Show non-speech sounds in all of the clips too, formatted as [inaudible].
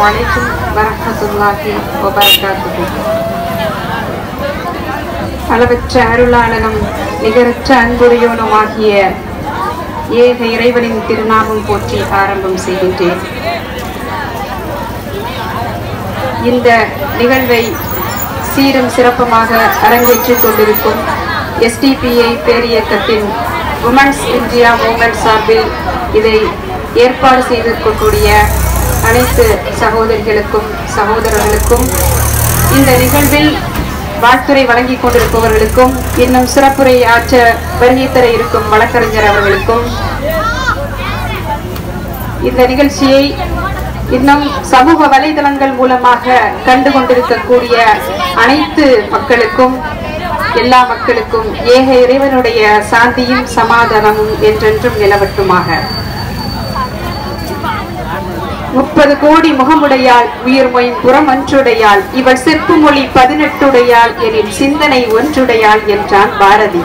வலைக்கும் வரமத்துல்லாஹி வபரகாத்து அளவற்ற அருளாளனும் நிகரற்ற அன்புடையோனும் ஆகிய ஏக இறைவனின் திருநாமம் போற்றி ஆரம்பம் செய்கின்றேன். இந்த நிகழ்வை சீரும் சிறப்பமாக அரங்கேற்றிக் கொண்டிருக்கும் எஸ்டிபிஐ பேரியக்கத்தின் உமன்ஸ் இந்தியா மூமெண்ட் சார்பில் இதை ஏற்பாடு செய்திருக்கக்கூடிய அனைத்து சகோதரிகளுக்கும் சகோதரர்களுக்கும் இந்த நிகழ்வில் வாழ்த்துறை வழங்கிக் கொண்டிருப்பவர்களுக்கும் இன்னும் சிறப்புரை ஆற்ற வருகை தர இருக்கும் வழக்கறிஞர் அவர்களுக்கும் இந்த நிகழ்ச்சியை இன்னும் சமூக வலைதளங்கள் மூலமாக கண்டு கொண்டிருக்கக்கூடிய அனைத்து மக்களுக்கும் எல்லா மக்களுக்கும் ஏக இறைவனுடைய சாந்தியும் சமாதானமும் என்றென்றும் நிலவட்டுமாக. முப்பது கோடி முகமுடையாள் உயிர்மொய் புறம் அன்றுடையாள் இவள் செப்பு மொழி பதினெட்டுடையாள் எனில் சிந்தனை ஒன்றுடையாள் என்றான் பாரதி.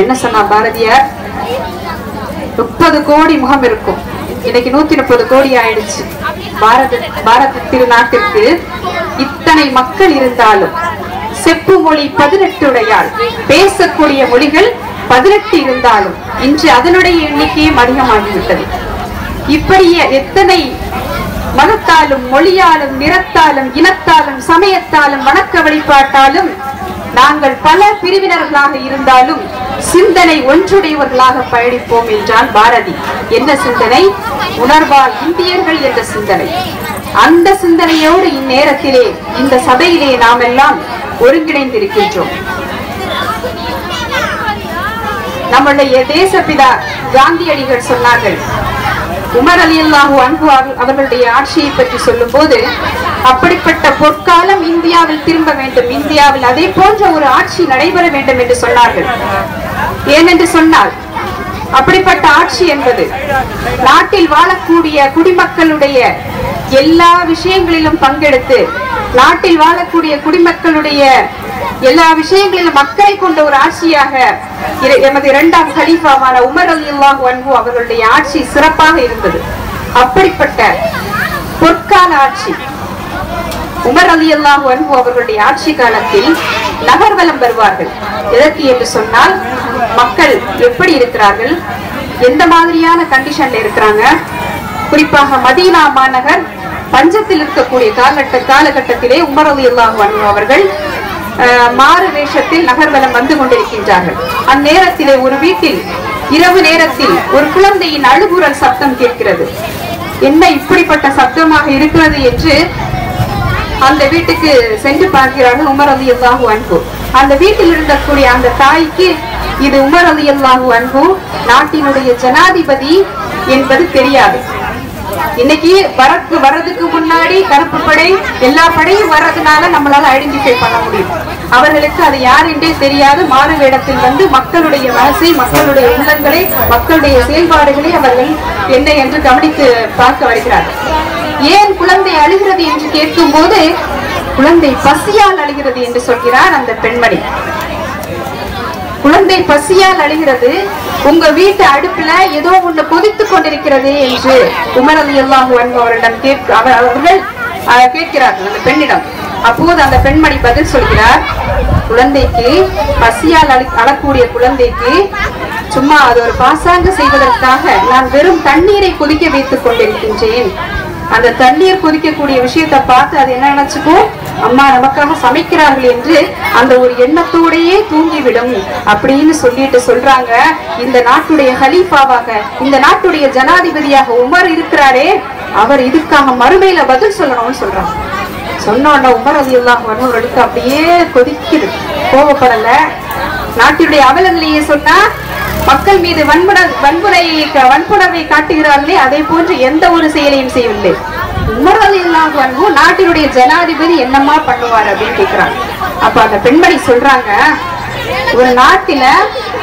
என்ன சொன்னா பாரதியார் முப்பது கோடி முகம் இருக்கும். இன்னைக்கு நூத்தி முப்பது கோடி ஆயிடுச்சு. பாரத பாரத திருநாட்டிற்கு இத்தனை மக்கள் இருந்தாலும் செப்பு மொழி பதினெட்டுடையாள் பேசக்கூடிய மொழிகள் பதினெட்டு இருந்தாலும் இன்று அதனுடைய எண்ணிக்கையும் அதிகமாகிவிட்டது. இப்படியே எத்தனை மதத்தாலும் மொழியாலும் நிறத்தாலும் இனத்தாலும் சமயத்தாலும் வணக்க வழிபாட்டாலும் நாங்கள் பல பிரிவினர்களாக இருந்தாலும் சிந்தனை ஒன்றுடையவர்களாக பயணிப்போம் என்றான் பாரதி. என்ன சிந்தனை? உணர்வால் இந்தியர்கள் என்ற சிந்தனை. அந்த சிந்தனையோடு இந்நேரத்திலே இந்த சபையிலே நாம் எல்லாம் ஒருங்கிணைந்திருக்கின்றோம். நம்முடைய தேசப்பிதா காந்தியடிகள் சொன்னார்கள் உமர் அலி அல்லாஹு அன்பு அவர்களுடைய ஆட்சியை பற்றி சொல்லும் போது அப்படிப்பட்ட பொற்காலம் இந்தியாவில் திரும்ப வேண்டும். இந்தியாவில் அதே போன்ற ஒரு ஆட்சி நடைபெற வேண்டும் என்று சொன்னார்கள். ஏனென்று சொன்னால் அப்படிப்பட்ட ஆட்சி என்பது நாட்டில் வாழக்கூடிய குடிமக்களுடைய எல்லா விஷயங்களிலும் பங்கெடுத்து நாட்டில் வாழக்கூடிய குடிமக்களுடைய எல்லா விஷயங்களிலும் மக்களை கொண்ட ஒரு ஆட்சியாக எமது இரண்டாம் கலீஃபாவான உமர் அலி அல்லாஹு அன்பு அவர்களுடைய ஆட்சி சிறப்பாக இருந்தது. அப்படிப்பட்ட பொற்கால ஆட்சி உமர் அலி அல்லாஹு அன்பு அவர்களுடைய ஆட்சி காலத்தில் நகர்வலம் வருவார்கள். எதற்கு என்று சொன்னால் மக்கள் எப்படி இருக்கிறார்கள் எந்த மாதிரியான கண்டிஷன்ல இருக்கிறாங்க குறிப்பாக மதீனா மாநகர் பஞ்சத்தில் இருக்கக்கூடிய காலகட்ட காலகட்டத்திலே உமர் அலி அல்லாஹு அன்பு அவர்கள் மாறு வேஷத்தில் நகர்வலம் வந்து கொண்டிருக்கின்றார்கள். அந்நேரத்திலே ஒரு வீட்டில் இரவு நேரத்தில் ஒரு குழந்தையின் அழுகுரல் சத்தம் கேட்கிறது. என்ன இப்படிப்பட்ட சத்தமாக இருக்கிறது? என்று அந்த வீட்டுக்கு சென்று பார்க்கிறார்கள் உமர் அலி அல்லாஹு அன்பு அந்த வீட்டில் இருக்கக்கூடிய அந்த தாய்க்கு இது உமர் அலி அல்லாஹு அன்பு நாட்டினுடைய ஜனாதிபதி என்பது தெரியாது. இன்னைக்கு வரக்கு வர்றதுக்கு முன்னாடி கருப்பு படை எல்லா படையும் வர்றதுனால நம்மளால ஐடென்டிஃபை பண்ண முடியும். அவர்களுக்கு அது யார் என்றே தெரியாது மாறு வேடத்தில் வந்து மக்களுடைய மனசை மக்களுடைய உள்ளங்களை மக்களுடைய செயல்பாடுகளை அவர்கள் என்ன என்று கவனித்து பார்க்க வருகிறார்கள் ஏன் குழந்தை அழுகிறது என்று கேட்கும் போது குழந்தை பசியால் அழுகிறது என்று சொல்கிறார் அந்த பெண்மணி. குழந்தை பசியால் அழுகிறது உங்க வீட்டு அடுப்புல ஏதோ ஒண்ணு கொதித்துக் கொண்டிருக்கிறது என்று உமர் அலி அல்லாஹு அவரிடம் கேட்க அவர் அவர்கள் அஹ், கேட்கிறார்கள் அந்த பெண்ணிடம். அப்போது அந்த பெண்மணி பதில் சொல்கிறார் குழந்தைக்கு பசியால் அழக்கூடிய குழந்தைக்கு சும்மா அது ஒரு பாசாங்கு செய்வதற்காக நான் வெறும் தண்ணீரை கொதிக்க வைத்துக் கொண்டிருக்கின்றேன். அந்த தண்ணீர் கொதிக்கக்கூடிய விஷயத்தை பார்த்து அது என்ன நினைச்சுக்கும் அம்மா நமக்காக சமைக்கிறார்கள் என்று அந்த ஒரு எண்ணத்தோடையே தூங்கிவிடும். அப்படின்னு சொல்லிட்டு சொல்றாங்க இந்த நாட்டுடைய ஹலீஃபாவாக. இந்த நாட்டுடைய ஜனாதிபதியாக உமர் இருக்கிறாரே அவர் இதுக்காக மறுமையில பதில் சொல்லணும்னு சொல்றாங்க. சொன்ன உடனே உமர் அலி அல்லாஹ் அவர்களுக்கு அப்படியே கொதிக்குது. கோவப்படல. நாட்டினுடைய அவலநிலையை சொன்னா மக்கள் மீது வன்முட வன்முறையை வன்புணர்வை காட்டுகிறார்களே அதே போன்று எந்த ஒரு செயலையும் செய்யவில்லை. உமர் அலி அல்லாஹ் அன்பு நாட்டினுடைய ஜனாதிபதி என்னமா பண்ணுவார் அப்படின்னு கேக்குறாங்க. அப்ப அந்த பெண்மணி சொல்றாங்க ஒரு நாட்டில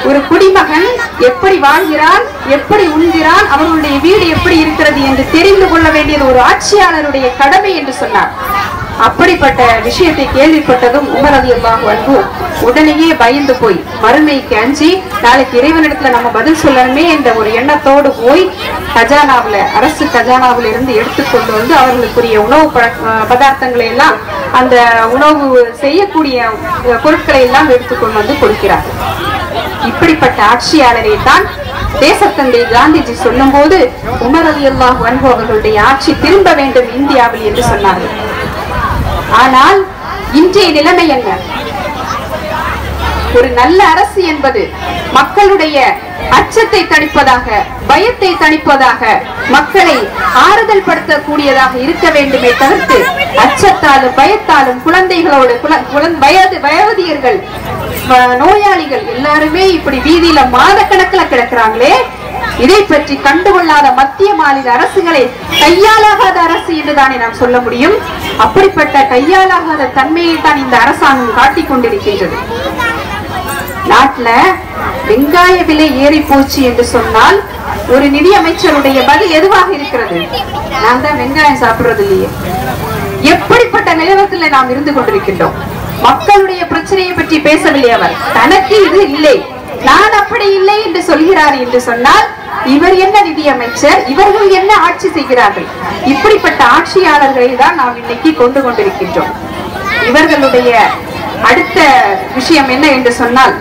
ஒரு குடிமகன் எப்படி வாழ்கிறான் எப்படி உண்கிறான் அவர்களுடைய வீடு எப்படி இருக்கிறது என்று தெரிந்து கொள்ள வேண்டியது ஒரு ஆட்சியாளருடைய கடமை என்று சொன்னார். அப்படிப்பட்ட விஷயத்தை கேள்விப்பட்டதும் உமர் அலி அல்லாஹு அன்பு உடனேயே பயந்து போய் மறுமை கேஞ்சி நாளைக்கு இறைவனிடத்துல நம்ம பதில் சொல்லணுமே என்ற ஒரு எண்ணத்தோடு போய் கஜானாவுல அரசு கஜானாவுல இருந்து எடுத்துக்கொண்டு வந்து அவர்களுக்குரிய உணவு பதார்த்தங்களை எல்லாம் அந்த உணவு செய்யக்கூடிய பொருட்களை எல்லாம் எடுத்துக்கொண்டு வந்து கொடுக்கிறார். இப்படிப்பட்ட ஆட்சியாளரை தான் தேசத்தந்தை காந்திஜி சொல்லும்போது உமர் அலி அல்லாஹ் அன்பு அவர்களுடைய ஆட்சி திரும்ப வேண்டும் இந்தியாவில் என்று சொன்னார்கள். ஆனால் இன்றைய நிலைமை என்ன? ஒரு நல்ல அரசு என்பது மக்களுடைய அச்சத்தை தணிப்பதாக பயத்தை தணிப்பதாக மக்களை ஆறுதல் படுத்தக்கூடியதாக இருக்க வேண்டுமே தவிர்த்து அச்சத்தாலும் பயத்தாலும் குழந்தைகளோடு வயது வயோதிகர்கள் நோயாளிகள் எல்லாருமே இப்படி வீதியில மாதக்கணக்குல கிடக்குறாங்களே இதை பற்றி கண்டுகொள்ளாத மத்திய மாநில அரசுகளை கையாலாகாத அரசு என்றுதானே நாம் சொல்ல முடியும்? அப்படிப்பட்ட கையாலாகாத தன்மையை தான் இந்த அரசாங்கம் காட்டிக் கொண்டிருக்கின்றது. நாட்டுல வெங்காய விலை ஏறி போச்சு என்று சொன்னால் ஒரு நிதி அமைச்சருடைய பதில் எதுவாக இருக்கிறது? நான் தான் வெங்காயம் சாப்பிடுறது இல்லையே. எப்படிப்பட்ட நிலவரத்தில் நாம் இருந்து கொண்டிருக்கின்றோம்? மக்களுடைய பிரச்சனையை பற்றி பேசவில்லை அவர். தனக்கு இது இல்லை. நான் அப்படி இல்லை என்று சொல்கிறார் என்று சொன்னால் இவர் என்ன நிதி அமைச்சர் இவர்கள் என்ன ஆட்சி செய்கிறார்கள்? இப்படிப்பட்ட ஆட்சியாளர்களை தான் நாம் இன்னைக்கு கொண்டு கொண்டிருக்கின்றோம். இவர்களுடைய அடுத்த விஷயம் என்ன என்று சொன்னால்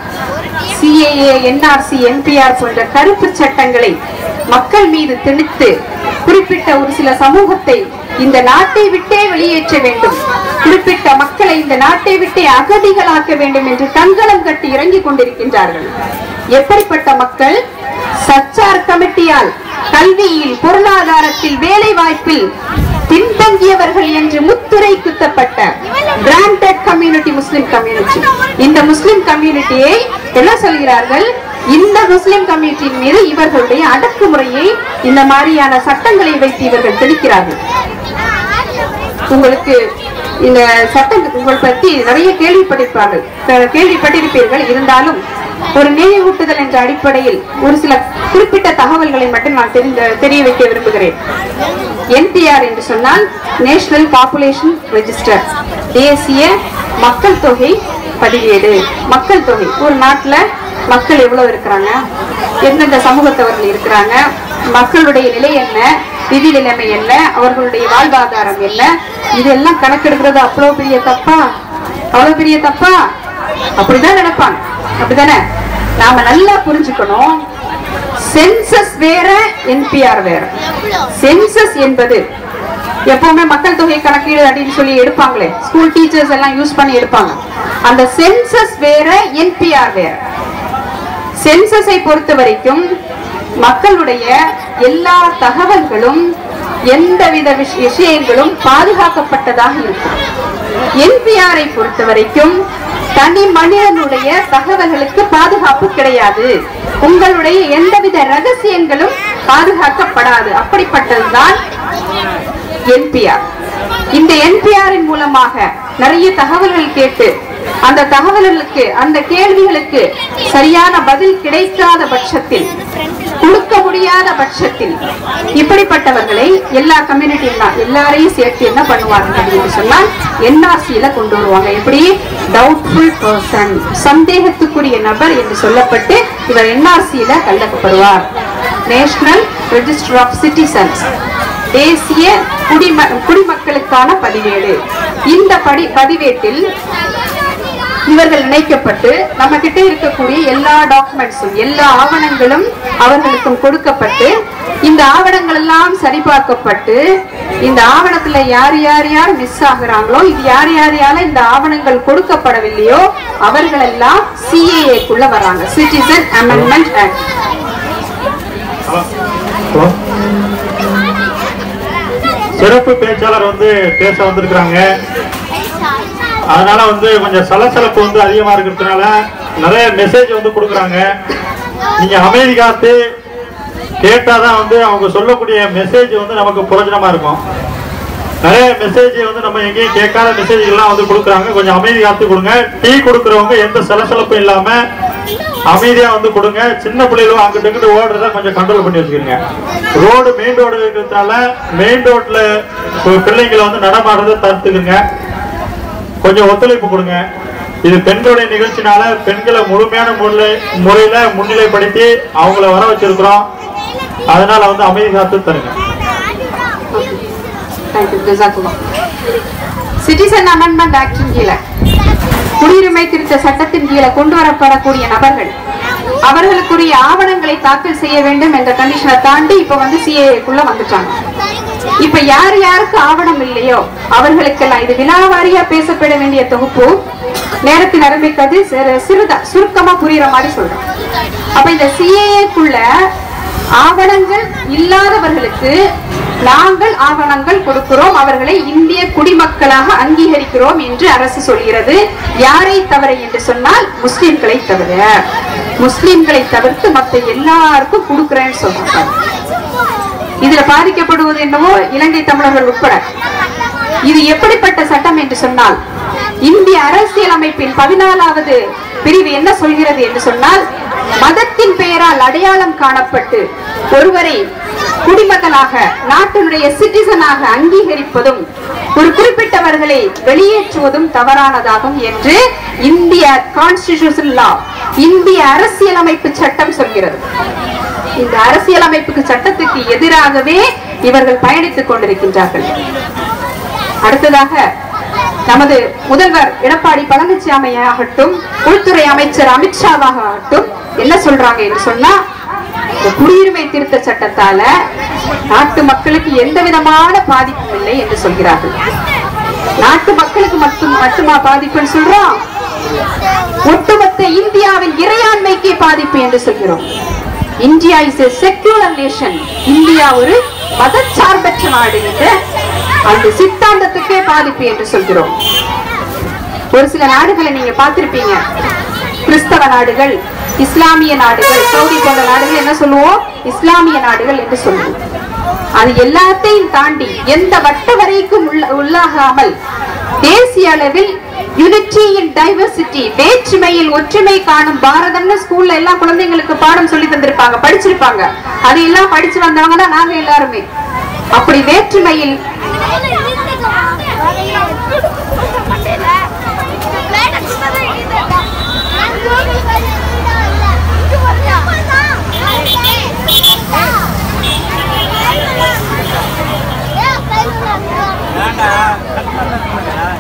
சிஏஏ என்ஆர்சி என்பிஆர் போன்ற கருப்பு சட்டங்களை மக்கள் மீது திணித்து குறிப்பிட்ட ஒரு சில சமூகத்தை இந்த நாட்டை விட்டே வெளியேற்ற வேண்டும். குறிப்பிட்ட மக்களை இந்த நாட்டை விட்டே அகதிகளாக்க வேண்டும் என்று தங்களம் கட்டி இறங்கிக் கொண்டிருக்கின்றார்கள். எப்படிப்பட்ட மக்கள் சச்சார் கமிட்டியால் கல்வியில் பொருளாதாரத்தில் வேலை வாய்ப்பில் பின்தங்கியவர்கள் என்று முத்துரை குத்தப்பட்ட பிராண்டட் கம்யூனிட்டி முஸ்லிம் கம்யூனிட்டி இந்த முஸ்லிம் கம்யூனிட்டியை என்ன சொல்கிறார்கள்? இந்த முஸ்லிம் கம்யூனிட்டியின் மீது இவர்களுடைய அடக்குமுறையை இந்த மாதிரியான சட்டங்களை வைத்து இவர்கள் திணிக்கிறார்கள். உங்களுக்கு இந்த சட்டம் உங்கள் பற்றி நிறைய கேள்விப்பட்டிருப்பார்கள். கேள்விப்பட்டிருப்பீர்கள். இருந்தாலும் ஒரு நினைவூட்டுதல் என்ற அடிப்படையில் ஒரு சில குறிப்பிட்ட தகவல்களை மட்டும் நான் தெரிந்த தெரிய வைக்க விரும்புகிறேன். என்பிஆர் என்று சொன்னால் நேஷனல் பாப்புலேஷன் ரெஜிஸ்டர் தேசிய மக்கள் தொகை பதிவேடு. மக்கள் தொகை ஒரு நாட்டுல மக்கள் எவ்வளவு இருக்கிறாங்க? எந்தெந்த சமூகத்தவர்கள் இருக்கிறாங்க? மக்களுடைய நிலை என்ன? விதி நிலைமை என்ன? அவர்களுடைய வாழ்வாதாரம் என்ன? இதெல்லாம் கணக்கெடுக்கிறது அவ்வளவு பெரிய தப்பா? அவ்வளவு பெரிய தப்பா? அப்படிதான் நினைப்பாங்க. அப்படிதானே? நாம நல்லா புரிஞ்சுக்கணும். சென்சஸ் வேற என்பிஆர் வேற. சென்சஸ் என்பது எப்பவுமே மக்கள் தொகை கணக்கீடு அப்படின்னு சொல்லி எடுப்பாங்களே. ஸ்கூல் டீச்சர்ஸ் எல்லாம் யூஸ் பண்ணி எடுப்பாங்க. அந்த சென்சஸ் வேற என்பிஆர் வேற. சென்சஸை பொறுத்த வரைக்கும் மக்களுடைய எல்லா தகவல்களும் எந்தவித விஷயங்களும் பாதுகாக்கப்பட்டதாக இருக்கும். என்பிஆரை பொறுத்த வரைக்கும் தனி மனிதனுடைய தகவல்களுக்கு பாதுகாப்பு கிடையாது. உங்களுடைய எந்தவித ரகசியங்களும் பாதுகாக்கப்படாது. அப்படிப்பட்டதுதான் என்பிஆர் இந்த என்பிஆரின் மூலமாக நிறைய தகவல்கள் கேட்டு அந்த தகவல்களுக்கு அந்த கேள்விகளுக்கு சரியான பதில் கிடைக்காத பட்சத்தில் கொடுக்க முடியாத பட்சத்தில் இப்படிப்பட்டவர்களை எல்லா கம்யூனிட்டியும் தான் எல்லாரையும் சேர்த்து என்ன பண்ணுவாங்க அப்படின்னு சொன்னால் என்ஆர்சியில கொண்டு வருவாங்க. எப்படி? டவுட்ஃபுல் பர்சன் சந்தேகத்துக்குரிய நபர் என்று சொல்லப்பட்டு இவர் என்ஆர்சியில கண்டப்படுவார் நேஷனல் ரெஜிஸ்டர் ஆஃப் சிட்டிசன்ஸ் தேசிய குடிம குடிமக்களுக்கான பதிவேடு. இந்த படி பதிவேட்டில் இவர்கள் இணைக்கப்பட்டு நம்ம கிட்ட இருக்கக்கூடிய எல்லா டாக்குமெண்ட்ஸும் எல்லா ஆவணங்களும் அவர்களுக்கும் கொடுக்கப்பட்டு இந்த ஆவணங்கள் எல்லாம் சரிபார்க்கப்பட்டு இந்த ஆவணத்துல யார் யார் யார் மிஸ் ஆகுறாங்களோ இது யார் யார் யார இந்த ஆவணங்கள் கொடுக்கப்படவில்லையோ அவர்கள் எல்லாம் சிஏஏக்குள்ள வராங்க. சிட்டிசன் அமெண்ட்மெண்ட் ஆக்ட் சிறப்பு பேச்சாளர் வந்து பேச வந்திருக்கிறாங்க. அதனால வந்து கொஞ்சம் சலசலப்பு வந்து அதிகமா இருக்கிறதுனால நிறைய மெசேஜ் வந்து கொடுக்குறாங்க. நீங்க அமைதி காத்து கேட்டாதான் வந்து அவங்க சொல்லக்கூடிய மெசேஜ் வந்து நமக்கு பிரயோஜனமா இருக்கும். நிறைய மெசேஜ் வந்து நம்ம எங்கேயும் கேட்காத மெசேஜ் எல்லாம் வந்து கொடுக்குறாங்க. கொஞ்சம் அமைதி காத்து கொடுங்க. டீ கொடுக்குறவங்க எந்த சலசலப்பும் இல்லாம அமைதியா வந்து கொடுங்க. சின்ன பிள்ளைகளும் அங்கிட்ட இங்கிட்டு ஓடுறத கொஞ்சம் கண்ட்ரோல் பண்ணி வச்சுக்கோங்க. ரோடு மெயின் ரோடு இருக்கிறதுனால மெயின் ரோட்ல பிள்ளைங்களை வந்து நடமாடுறத தடுத்துக்குங்க. கொஞ்சம் ஒத்துழைப்பு கொடுங்க. இது பெண்களுடைய நிகழ்ச்சினால பெண்களை முழுமையான முறை முறையில முன்னிலைப்படுத்தி அவங்கள வர வச்சிருக்கிறோம். அதனால வந்து அமைதி காத்து தருங்க. சிட்டிசன் அமெண்ட்மெண்ட் ஆக்டின் கீழே குடியுரிமை திருத்த சட்டத்தின் கீழே கொண்டு வரப்படக்கூடிய நபர்கள் அவர்களுக்குரிய ஆவணங்களை தாக்கல் செய்ய வேண்டும் என்ற கண்டிஷனை தாண்டி இப்ப வந்து சிஏக்குள்ள வந்துட்டாங்க. இப்ப யார் யாருக்கு ஆவணம் இல்லையோ அவர்களுக்கெல்லாம் இது வினாவாரியா பேசப்பட வேண்டிய தொகுப்பு நேரத்தின் ஆரம்பிக்கிறது சிறுதா சுருக்கமா புரியுற மாதிரி சொல்றேன். அப்ப இந்த சிஏக்குள்ள ஆவணங்கள் இல்லாதவர்களுக்கு நாங்கள் ஆவணங்கள் கொடுக்கிறோம். அவர்களை இந்திய குடிமக்களாக அங்கீகரிக்கிறோம் என்று அரசு சொல்கிறது. யாரை தவிர என்று சொன்னால் முஸ்லிம்களை தவிர. முஸ்லிம்களை தவிர்த்து மற்ற எல்லாருக்கும் கொடுக்கிறேன்னு சொல்றாங்க. இதுல பாதிக்கப்படுவது என்னவோ இலங்கை தமிழர்கள் உட்பட. இது எப்படிப்பட்ட சட்டம் என்று சொன்னால் இந்திய அரசியலமைப்பின் பதினாலாவது பிரிவு என்ன சொல்கிறது என்று சொன்னால் மதத்தின் பெயரால் அடையாளம் காணப்பட்டு ஒருவரை குடிமகனாக நாட்டினுடைய சிட்டிசனாக அங்கீகரிப்பதும் ஒரு குறிப்பிட்டவர்களை வெளியேற்றுவதும் தவறானதாகும் என்று இந்திய கான்ஸ்டிடியூஷன் லா இந்திய அரசியலமைப்பு சட்டம் சொல்கிறது. இந்த அரசியலமைப்புக்கு சட்டத்துக்கு எதிராகவே இவர்கள் பயணித்துக் கொண்டிருக்கின்றார்கள். அடுத்ததாக நமது முதல்வர் எடப்பாடி பழனிசாமி ஆகட்டும் உள்துறை அமைச்சர் அமித்ஷாவாக ஆகட்டும் என்ன சொல்றாங்க என்று சொன்னா குடியுரிமை திருத்த சட்டத்தால நாட்டு மக்களுக்கு எந்த விதமான பாதிப்பும் இல்லை என்று சொல்கிறார்கள். நாட்டு மக்களுக்கு மட்டும் மட்டுமா பாதிப்புன்னு சொல்றோம்? ஒட்டுமொத்த இந்தியாவின் இறையாண்மைக்கே பாதிப்பு என்று சொல்கிறோம். India is a secular nation India ஒரு மதச்சார்பற்ற நாடு என்று அந்த சித்தாந்தத்துக்கே பாதிப்பு என்று சொல்கிறோம். ஒரு சில நாடுகளை நீங்க பார்த்திருப்பீங்க. கிறிஸ்தவ நாடுகள் இஸ்லாமிய நாடுகள் சவுதி போன்ற நாடுகள் என்ன சொல்லுவோம்? இஸ்லாமிய நாடுகள் என்று சொல்லுவோம். அது எல்லாத்தையும் தாண்டி எந்த வட்ட வரைக்கும் உள்ள- உள்ளாகாமல் தேசிய அளவில் யூனிட்டி இன் டைவர்சிட்டி வேற்றுமையில் ஒற்றுமை காணும் பாரதம்னு ஸ்கூல்ல எல்லாம் குழந்தைங்களுக்கு பாடம் சொல்லி தந்திருப்பாங்க படிச்சிருப்பாங்க. அது எல்லாம் படிச்சு வந்தவங்க தான் நாங்க எல்லாருமே. அப்படி வேற்றுமையில் வேற்றுமையில்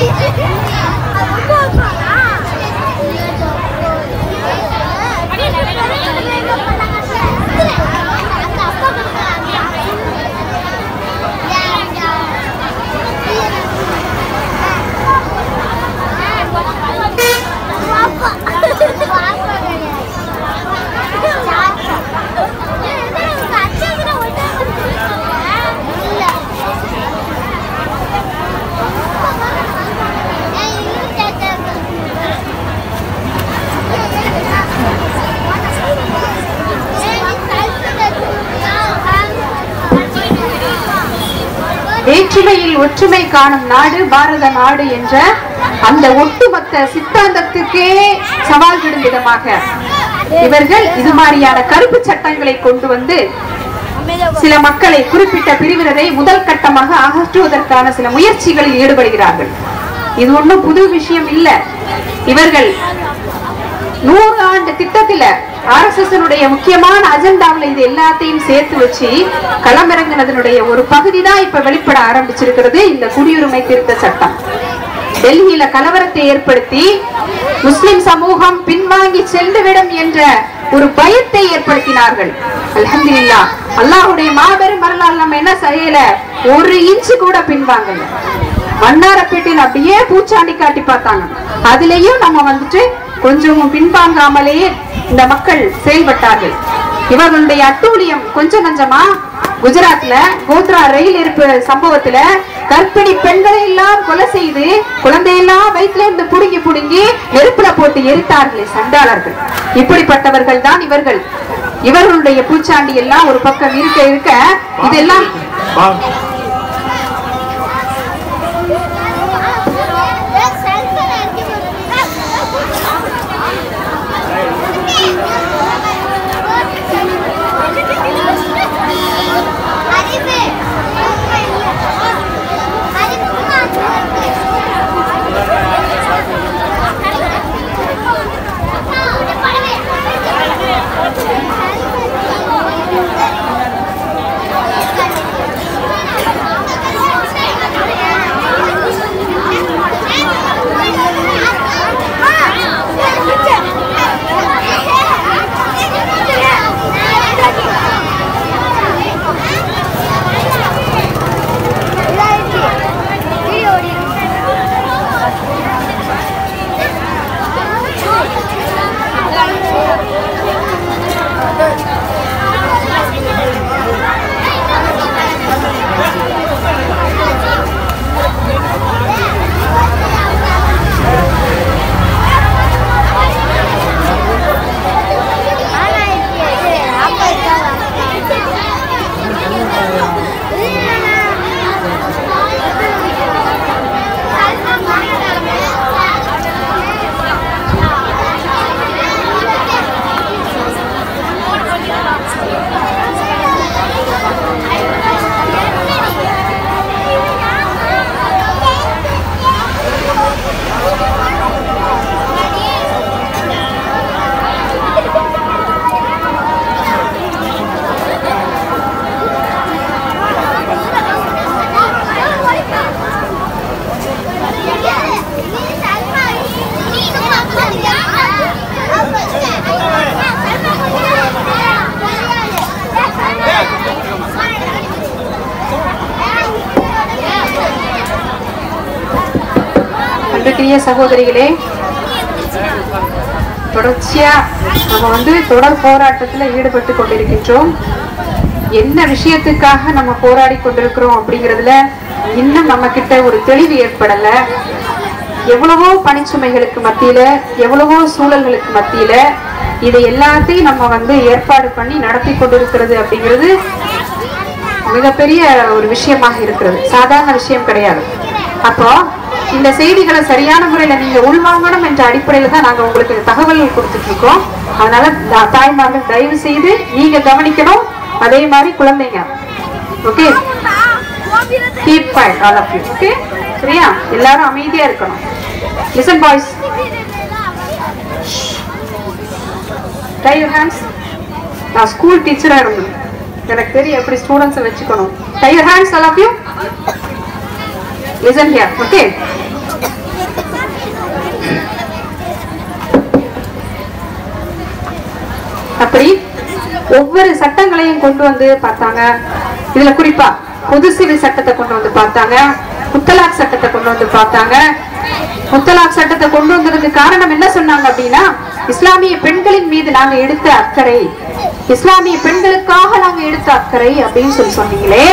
đi. [laughs] ஒற்றுமை காணும் நாடு பாரத நாடு என்ற அந்த ஒட்டுமொத்த சித்தாந்தத்துக்கே சவால் விடும் விதமாக இவர்கள் இது மாதிரியான கருப்பு சட்டங்களை கொண்டு வந்து சில மக்களை குறிப்பிட்ட பிரிவினரை முதல் கட்டமாக அகற்றுவதற்கான சில முயற்சிகளில் ஈடுபடுகிறார்கள். இது ஒண்ணும் புது விஷயம் இல்ல. இவர்கள் நூறு ஆண்டு திட்டத்தில ஆர்எஸ்எஸ் முக்கியமான அஜெண்டாவில் இது எல்லாத்தையும் சேர்த்து வச்சு களமிறங்கினதனுடைய ஒரு பகுதி தான் இப்ப வெளிப்பட ஆரம்பிச்சிருக்கிறது இந்த குடியுரிமை திருத்த சட்டம். டெல்லியில கலவரத்தை ஏற்படுத்தி முஸ்லிம் சமூகம் பின்வாங்கி சென்றுவிடும் என்ற ஒரு பயத்தை ஏற்படுத்தினார்கள். அலமதுல்லா அல்லாஹ்வுடைய மாபெரும் வரலாறு நம்ம என்ன செய்யல? ஒரு இன்ச்சு கூட பின்வாங்கல. வண்ணாரப்பேட்டையில் அப்படியே பூச்சாண்டி காட்டி பார்த்தாங்க. அதுலயும் நம்ம வந்துட்டு கொஞ்சமும் பின்வாங்காமலேயே இந்த மக்கள் செயல்பட்டார்கள். இவர்களுடைய அட்டூழியம் கொஞ்சம் கொஞ்சமா குஜராத்ல கோத்ரா ரயில் இருப்பு சம்பவத்துல கர்ப்பிணி பெண்களை எல்லாம் கொலை செய்து குழந்தையெல்லாம் வயிற்றுல இருந்து புடுங்கி புடுங்கி நெருப்புல போட்டு எரித்தார்களே சண்டாளர்கள். இப்படிப்பட்டவர்கள் தான் இவர்கள். இவர்களுடைய பூச்சாண்டி எல்லாம் ஒரு பக்கம் இருக்க இருக்க இதெல்லாம் வாங்க. அன்புக்குரிய சகோதரிகளே தொடர்ச்சியா நம்ம வந்து தொடர் போராட்டத்துல ஈடுபட்டு கொண்டிருக்கின்றோம். என்ன விஷயத்துக்காக நம்ம போராடி கொண்டிருக்கிறோம் அப்படிங்கிறதுல இன்னும் நம்ம கிட்ட ஒரு தெளிவு ஏற்படல. எவ்வளவோ பணிச்சுமைகளுக்கு மத்தியில எவ்வளவோ சூழல்களுக்கு மத்தியில இதை எல்லாத்தையும் நம்ம வந்து ஏற்பாடு பண்ணி நடத்தி கொண்டிருக்கிறது அப்படிங்கிறது மிகப்பெரிய ஒரு விஷயமாக இருக்கிறது. சாதாரண விஷயம் கிடையாது. அப்போ இந்த செய்திகளை சரியான முறையில நீங்க உள்வாங்கணும் என்ற அடிப்படையில தான் நாங்க உங்களுக்கு தகவல்கள் கொடுத்துட்டு இருக்கோம் அதனால தா- தாய்மார்கள் தயவு செய்து நீங்க கவனிக்கணும். அதே மாதிரி குழந்தைங்க. Okay keep quiet all of okay சரியா? எல்லாரும் அமைதியா இருக்கணும். Listen boys tie your hands நான் ஸ்கூல் டீச்சராக இருந்தேன். எனக்கு தெரியும் எப்படி ஸ்டூடெண்ட்ஸை வச்சுக்கணும். Tie your hands all of you listen here. Okay. அப்படி ஒவ்வொரு சட்டங்களையும் கொண்டு வந்து பார்த்தாங்க. இதுல குறிப்பா பொது சிவில் சட்டத்தை கொண்டு வந்து பார்த்தாங்க. முத்தலாக் சட்டத்தை கொண்டு வந்து பார்த்தாங்க. முத்தலாக் சட்டத்தை கொண்டு வந்ததுக்கு காரணம் என்ன சொன்னாங்க அப்படின்னா இஸ்லாமிய பெண்களின் மீது நாங்க எடுத்த அக்கறை இஸ்லாமிய பெண்களுக்காக நாங்க எடுத்த அக்கறை அப்படின்னு சொல்லி சொன்னீங்களே.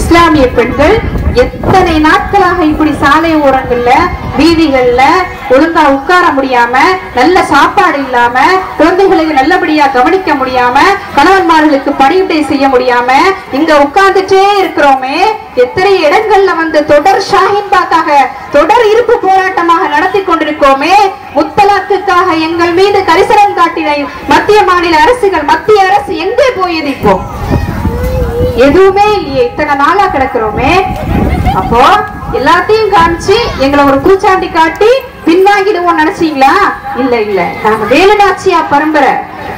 இஸ்லாமிய பெண்கள் எத்தனை நாட்களாக இப்படி சாலை ஓரங்கள்ல வீதிகள்ல ஒழுங்கா உட்கார முடியாம நல்ல சாப்பாடு இல்லாம குழந்தைகளுக்கு நல்லபடியா கவனிக்க முடியாம கணவன்மார்களுக்கு பணிவிடை செய்ய முடியாம இங்க உட்கார்ந்துட்டே இருக்கிறோமே. எத்தனை இடங்கள்ல வந்து தொடர் ஷாஹின்பாக்காக தொடர் இருப்பு போராட்டமாக நடத்தி கொண்டிருக்கோமே. முத்தலாக்குக்காக எங்கள் மீது கரிசனம் காட்டின மத்திய மாநில அரசுகள் மத்திய அரசு எங்கே போயது இப்போ? எதுவுமே இல்லையே. இத்தனை நாளா கிடக்குறோமே. அப்போ எல்லாத்தையும் காமிச்சு எங்களை ஒரு கூச்சாண்டி காட்டி பின்வாங்கிடுவோம் நினைச்சீங்களா? இல்ல இல்ல. நாங்க வேலுநாச்சியா பரம்பரை.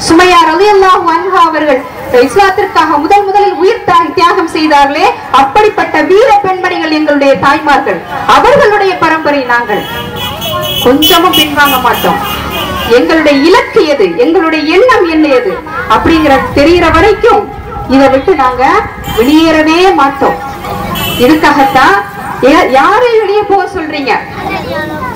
சுமையா ரலியல்லாஹு அன்ஹா அவர்கள் இஸ்லாத்திற்காக முதல் முதலில் உயிர் தியாகம் செய்தார்களே அப்படிப்பட்ட வீர பெண்மணிகள் எங்களுடைய தாய்மார்கள். அவர்களுடைய பரம்பரை நாங்கள். கொஞ்சமும் பின்வாங்க மாட்டோம். எங்களுடைய இலக்கு எது? எங்களுடைய எண்ணம் என்ன எது? அப்படிங்கிற தெரிகிற வரைக்கும் இதை விட்டு நாங்க வெளியேறவே மாட்டோம். இதுக்காகத்தான் யா- யாரை வெளியே போக சொல்றீங்க?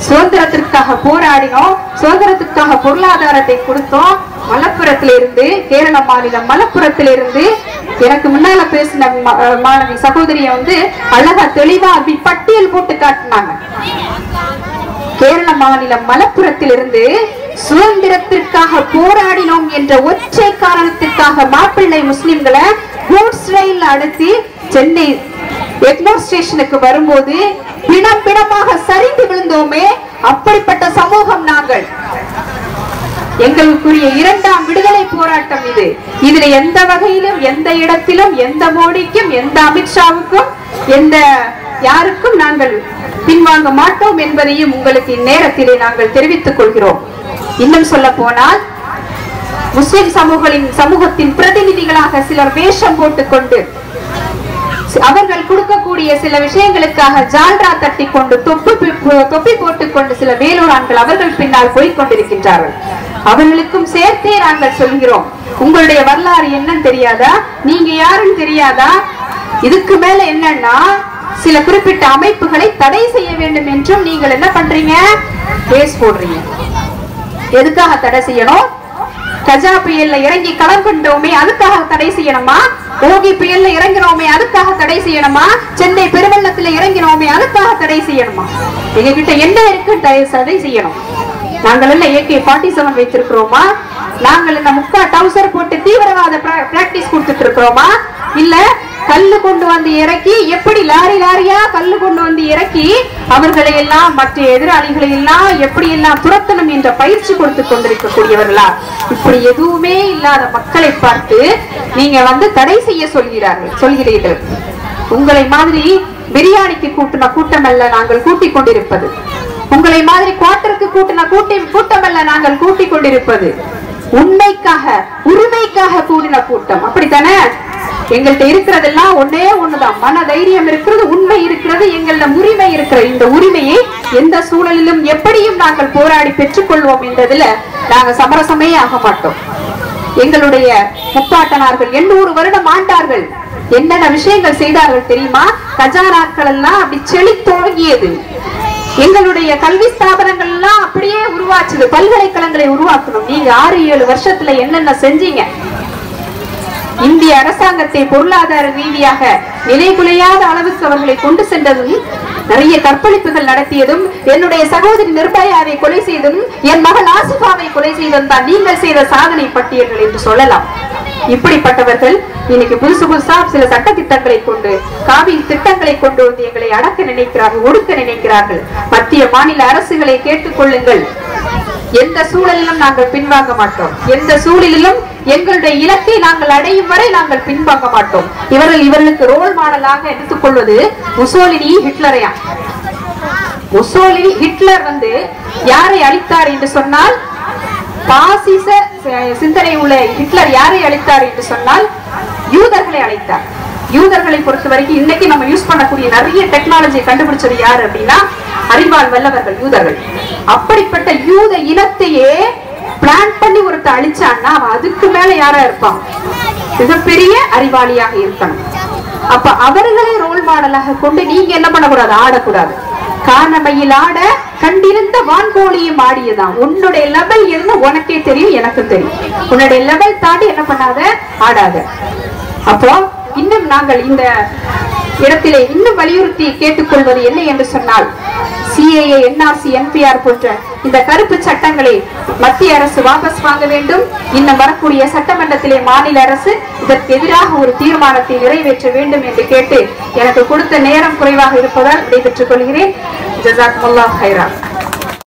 சுதந்திரத்திற்காக போராடினோம். சுதந்திரத்திற்காக பொருளாதாரத்தை கொடுத்தோம். மலப்புரத்திலிருந்து கேரள மாநிலம் மலப்புரத்திலிருந்து எனக்கு முன்னால பேசின மாணவி சகோதரிய வந்து அழகா தெளிவா அப்படி பட்டியல் போட்டு காட்டினாங்க. கேரள மாநிலம் மலப்புரத்திலிருந்து சுதந்திரத்திற்காக போராடினோம் என்ற ஒற்றை காரணத்திற்காக மாப்பிள்ளை முஸ்லிம்களை கூட்ஸ் ரயில் சென்னை எக்மோர் ஸ்டேஷனுக்கு வரும்போது பிணம் பிணமாக சரிந்து விழுந்தோமே அப்படிப்பட்ட சமூகம் நாங்கள். எங்களுக்குரிய இரண்டாம் விடுதலை போராட்டம் இது. இதுல எந்த வகையிலும் எந்த இடத்திலும் எந்த மோடிக்கும் எந்த அமித்ஷாவுக்கும் எந்த யாருக்கும் நாங்கள் பின்வாங்க மாட்டோம் என்பதையும் உங்களுக்கு இந்நேரத்திலே நாங்கள் தெரிவித்துக் கொள்கிறோம். இன்னும் சொல்ல போனால் முஸ்லிம் சமூகங்களின் சமூகத்தின் பிரதிநிதிகளாக சிலர் வேஷம் போட்டுக்கொண்டு அவர்கள் கொடுக்கக்கூடிய சில விஷயங்களுக்காக ஜால்ரா தட்டி கொண்டு தொப்பு பி- தொப்பி போட்டுக்கொண்டு சில வேலூர் ஆண்கள் அவர்கள் பின்னால் போய்க் கொண்டிருக்கின்றார்கள் அவர்களுக்கும் சேர்த்தே நாங்கள் சொல்கிறோம் உங்களுடைய வரலாறு என்னன்னு தெரியாதா? நீங்க யாருன்னு தெரியாதா? இதுக்கு மேல என்னன்னா சில குறிப்பிட்ட அமைப்புகளை தடை செய்ய வேண்டும் என்றும் நீங்கள் என்ன பண்றீங்க? கேஸ் போடுறீங்க. எதுக்காக தடை செய்யணும்? கஜா புயல்ல இறங்கி களம் கொண்டோமே அதுக்காக தடை செய்யணுமா? ஓகி புயல்ல இறங்கினோமே அதுக்காக தடை செய்யணுமா? சென்னை பெருவெள்ளத்துல இறங்கினோமே அதுக்காக தடை செய்யணுமா? எங்க கிட்ட என்ன இருக்கு தடை செய்யணும். நாங்கள் எல்லாம் ஏகே ஃபார்ட்டி செவன் வைத்திருக்கிறோமா? நாங்கள் இந்த முக்கா டவுசர் போட்டு தீவிரவாத பிராக்டிஸ் கொடுத்துட்டு இருக்கிறோமா? இல்ல கல்லு கொண்டு வந்து இறக்கி எப்படி லாரி லாரியா கல்லு கொண்டு வந்து இறக்கி அவர்களை எல்லாம் மற்ற எதிராளிகளை எல்லாம் எப்படி எல்லாம் துரத்தணும் என்ற பயிற்சி கொடுத்து கொண்டிருக்கக்கூடியவர்களா? இப்படி எதுவுமே இல்லாத மக்களை பார்த்து நீங்க வந்து தடை செய்ய சொல்கிறார்கள் சொல்கிறீர்கள். உங்களை மாதிரி பிரியாணிக்கு கூட்டின கூட்டம் அல்ல நாங்கள் கூட்டிக் கொண்டிருப்பது. உங்களை மாதிரி குவார்டருக்கு கூட்டின கூட்டி கூட்டம் அல்ல நாங்கள் கூட்டிக் கொண்டிருப்பது. உண்மைக்காக உரிமைக்காக கூடின கூட்டம். அப்படித்தானே? எங்கள்கிட்ட இருக்கிறதெல்லாம் ஒன்னே ஒண்ணுதான். மன தைரியம் இருக்கிறது உண்மை இருக்கிறது எங்கள உரிமை இருக்கிற இந்த உரிமையை எந்த சூழலிலும் எப்படியும் நாங்கள் போராடி பெற்றுக்கொள்வோம் என்றதுல நாங்க சமரசமே ஆக மாட்டோம். எங்களுடைய முப்பாட்டனார்கள் எண்ணூறு வருடம் ஆண்டார்கள். என்னென்ன விஷயங்கள் செய்தார்கள் தெரியுமா? கஜாராக்கள் எல்லாம் அப்படி செழித்தோங்கியது எங்களுடைய கல்வி ஸ்தாபனங்கள் எல்லாம் அப்படியே உருவாச்சுது. பல்கலைக்கழகங்களை உருவாக்கணும். நீங்க ஆறு ஏழு வருஷத்துல என்னென்ன செஞ்சீங்க? இந்திய அரசாங்கத்தை பொருளாதார ரீதியாக நிலைகுலையாத அளவுக்கு அவர்களை கொண்டு சென்றதும் நிறைய கற்பழிப்புகள் நடத்தியதும் என்னுடைய சகோதரி நிர்பயாவை கொலை செய்ததும் என் மகள் ஆசிஃபாவை கொலை செய்ததும் தான் நீங்கள் செய்த சாதனை பட்டியல்கள் என்று சொல்லலாம். இப்படிப்பட்டவர்கள் இன்னைக்கு புதுசு புதுசா சில சட்ட திட்டங்களை கொண்டு காவி திட்டங்களை கொண்டு வந்து எங்களை அடக்க நினைக்கிறார்கள் ஒடுக்க நினைக்கிறார்கள். மத்திய மாநில அரசுகளை கேட்டுக்கொள்ளுங்கள். எந்த சூழலிலும் நாங்கள் பின்வாங்க மாட்டோம். எந்த சூழலிலும் எங்களுடைய இலக்கை நாங்கள் அடையும் வரை நாங்கள் பின்வாங்க மாட்டோம். இவர்கள் இவர்களுக்கு ரோல் மாடலாக எடுத்துக்கொள்வது முசோலினி ஹிட்லரையா? முசோலினி ஹிட்லர் வந்து யாரை அழித்தார் என்று சொன்னால் பாசிச சிந்தனை உள்ள ஹிட்லர் யாரை அழித்தார் என்று சொன்னால் யூதர்களை அழைத்தார். யூதர்களை பொறுத்த வரைக்கும் இன்னைக்கு நம்ம யூஸ் பண்ணக்கூடிய நிறைய டெக்னாலஜியை கண்டுபிடிச்சது யாரு அப்படின்னா அறிவால் வல்லவர்கள் யூதர்கள். அப்படிப்பட்ட யூத இனத்தையே பிளான் பண்ணி ஒருத்த அழிச்சான்னா அவன் அதுக்கு மேல யாரா இருப்பான்? மிகப்பெரிய அறிவாளியாக இருக்கணும். அப்ப அவர்களை ரோல் மாடலாக கொண்டு நீங்க என்ன பண்ணக்கூடாது? ஆடக்கூடாது. காணமையில் ஆட கண்டிருந்த வான்கோழியும் ஆடியதான் உன்னுடைய லெவல் என்ன? உனக்கே தெரியும் எனக்கும் தெரியும். உன்னுடைய லெவல் தாண்டி என்ன பண்ணாத? ஆடாத. அப்போ இன்னும் நாங்கள் இந்த இடத்திலே இன்னும் வலியுறுத்தி கேட்டுக்கொள்வது என்ன என்று சொன்னால் சிஏஏ என்ஆர்சி என்பிஆர் போன்ற இந்த கருப்பு சட்டங்களை மத்திய அரசு வாபஸ் வாங்க வேண்டும். இன்னும் வரக்கூடிய சட்டமன்றத்திலே மாநில அரசு இதற்கு எதிராக ஒரு தீர்மானத்தை நிறைவேற்ற வேண்டும் என்று கேட்டு எனக்கு கொடுத்த நேரம் குறைவாக இருப்பதால் விடைபெற்றுக் கொள்கிறேன். ஜசாக் முல்லா ஹைரா